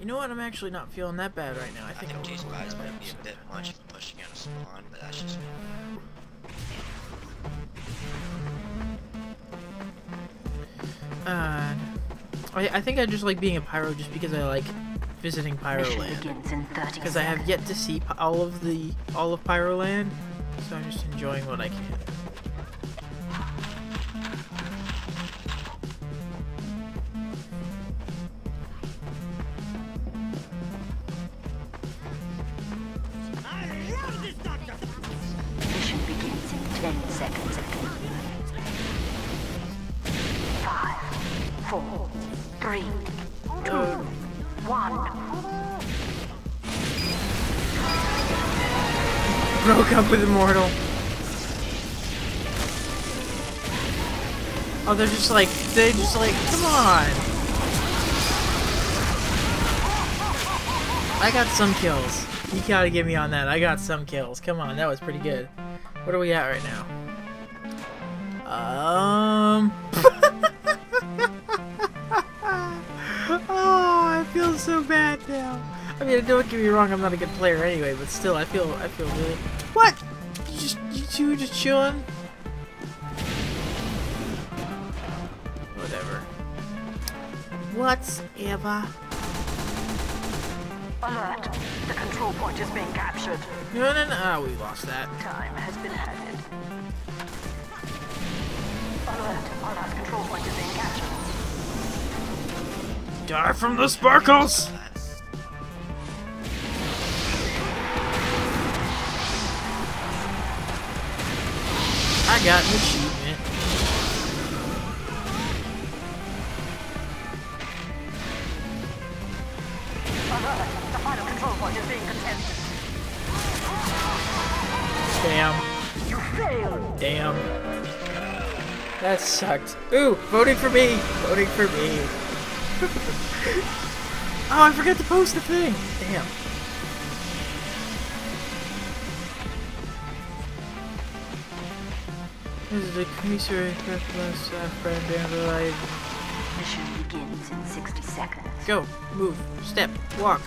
You know what? I'm actually not feeling that bad right now. I I think think I'm two a little spies bit might be a bit much pushing out a spawn, but that's just me. Uh, I, I think I just like being a pyro just because I like visiting Mission Pyroland. begins in 30 Because I have yet to see all of the all of Pyroland, so I'm just enjoying what I can. Mission begins in 10 seconds. Five, four, three, two, one. Broke up with Immortal. Oh, they're just like they're just like, come on. I got some kills. You gotta get me on that. I got some kills. Come on, that was pretty good. What are we at right now? Um. oh, I feel so bad now. I mean, don't get me wrong. I'm not a good player anyway, but still, I feel I feel really. What? You just you two just chilling? Whatever. Whatever. Alert! The control point is being captured. No, no, no. Oh, we lost that. Time has been added. Alert! Our last control point is being captured. Die from the sparkles. I got an Damn. You failed! Damn. That sucked. Ooh, voting for me. Voting for me. oh, I forgot to post the thing. Damn. This is a creaser reckless uh, friend and alive. Mission begins in 60 seconds. Go, move, step, walk.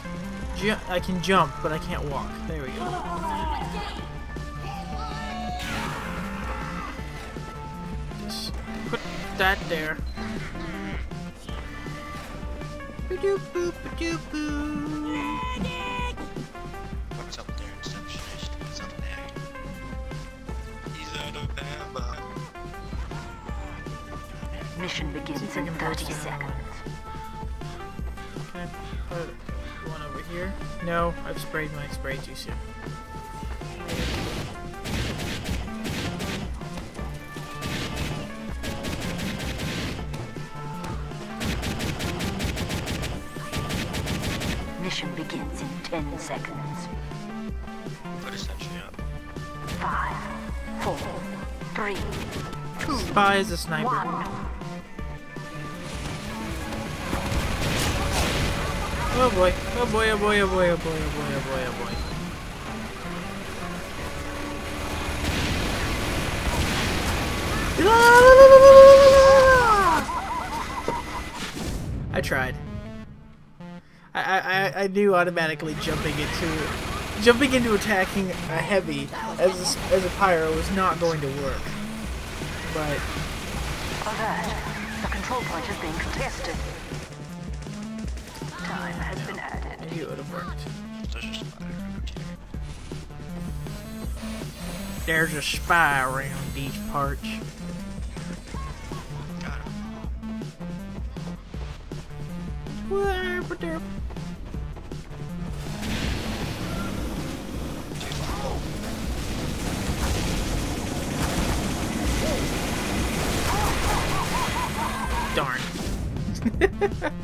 Ju- I can jump, but I can't walk. There we go. Just put that there. Ba-doop boop, ba-doop boo. What's up there, Inceptionist? What's up there? He's out of ammo. Mission begins in 30 seconds. Can here? No, I've sprayed my spray too soon. Mission begins in 10 seconds. Put a sentry up. Five, four, three, two, Spy is a sniper. one. Oh boy, oh boy, oh boy, oh boy, oh boy, oh boy, oh boy, oh boy. I tried. I, I, I- knew automatically jumping into jumping into attacking a heavy as a, as a pyro was not going to work. But Alert! The control point is being contested. Maybe it would have worked. There's a spider around here. There's a spy around these parts. Got him. Darn.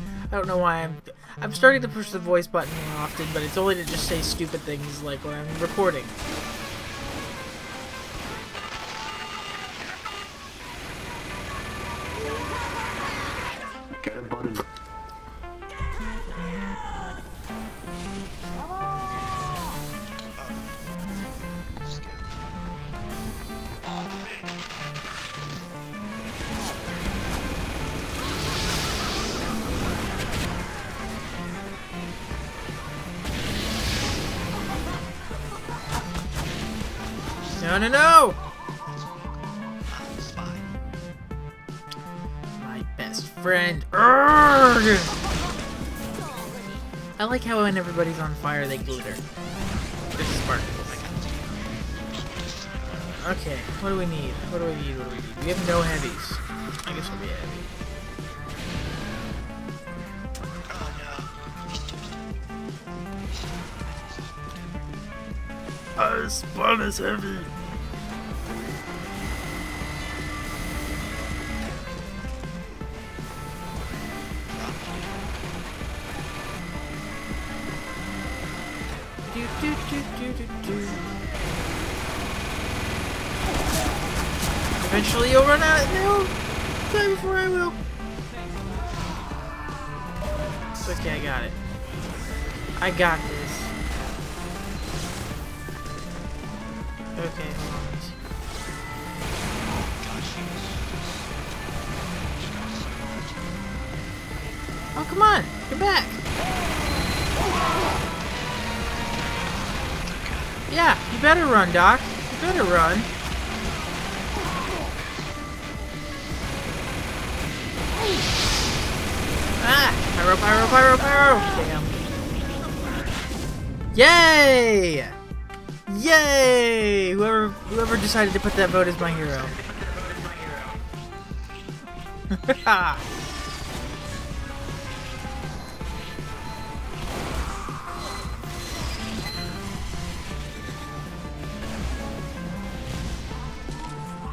I don't know why I'm. I'm starting to push the voice button more often, but it's only to just say stupid things like when I'm recording. Get a button. No, no, no! My best friend. Urgh! I like how when everybody's on fire, they glitter. This sparkles. Okay, what do we need? What do we need? What do we need? We have no heavies. I guess we'll be heavy. Oh no. Uh, spawn is heavy. Do, do, do, do, do, do. Eventually you'll run out of no time before I will. It's okay, I got it. I got this. Okay. Oh, come on! Get back! Yeah, you better run, Doc. You better run. Ah! Pyro, pyro, pyro, pyro! Damn. Yay! Yay! Whoever whoever decided to put that vote as my hero.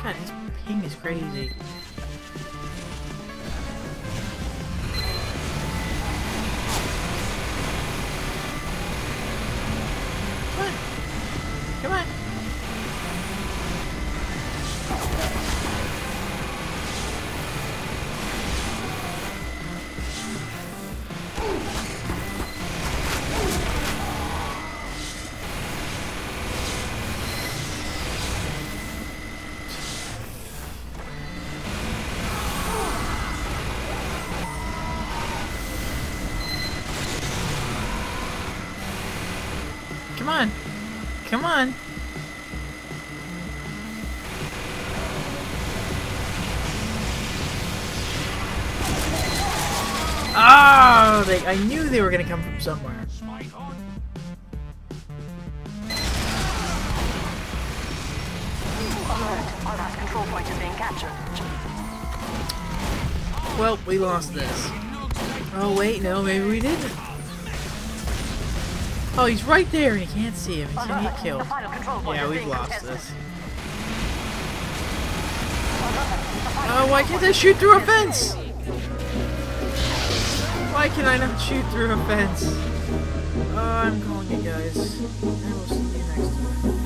God, his ping is crazy. Come on. Come on. Oh, they, I knew they were gonna come from somewhere. Alert. Our last control point is being captured. Well, we lost this. Oh, wait, no, maybe we didn't. Oh, he's right there and you can't see him. He's gonna get killed. final control point Yeah, we've lost this. Oh, why can't I shoot through a fence? Why can I not shoot through a fence? Oh, I'm calling you guys. And we'll see you next time.